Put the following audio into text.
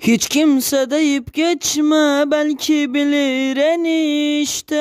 Hiç kimse deyip geçme belki bilir enişte.